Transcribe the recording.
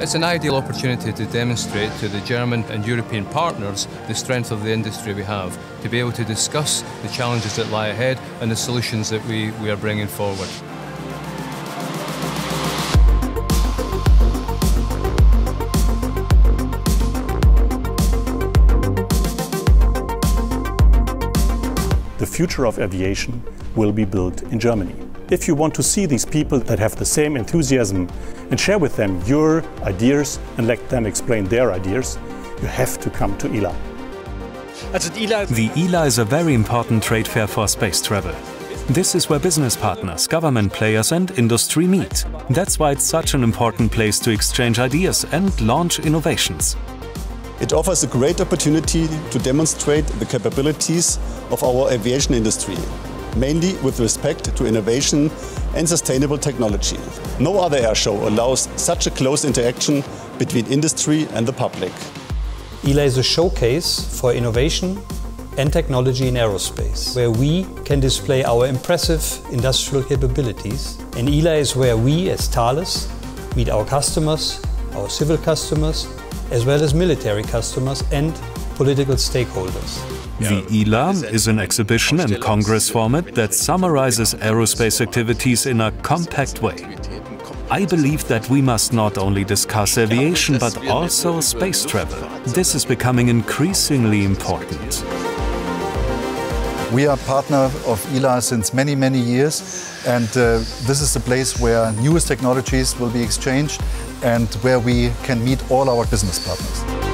It's an ideal opportunity to demonstrate to the German and European partners the strength of the industry we have, to be able to discuss the challenges that lie ahead and the solutions that we, we are bringing forward. The future of aviation will be built in Germany. If you want to see these people that have the same enthusiasm and share with them your ideas and let them explain their ideas, you have to come to ILA. The ILA is a very important trade fair for space travel. This is where business partners, government players and industry meet. That's why it's such an important place to exchange ideas and launch innovations. It offers a great opportunity to demonstrate the capabilities of our aviation industry, mainly with respect to innovation and sustainable technology. No other air show allows such a close interaction between industry and the public. ILA is a showcase for innovation and technology in aerospace, where we can display our impressive industrial capabilities. And ILA is where we, as Thales, meet our customers, our civil customers, as well as military customers and political stakeholders. The ILA is an exhibition and congress format that summarizes aerospace activities in a compact way. I believe that we must not only discuss aviation but also space travel. This is becoming increasingly important. We are partner of ILA since many, many years and uh, this is the place where newest technologies will be exchanged and where we can meet all our business partners.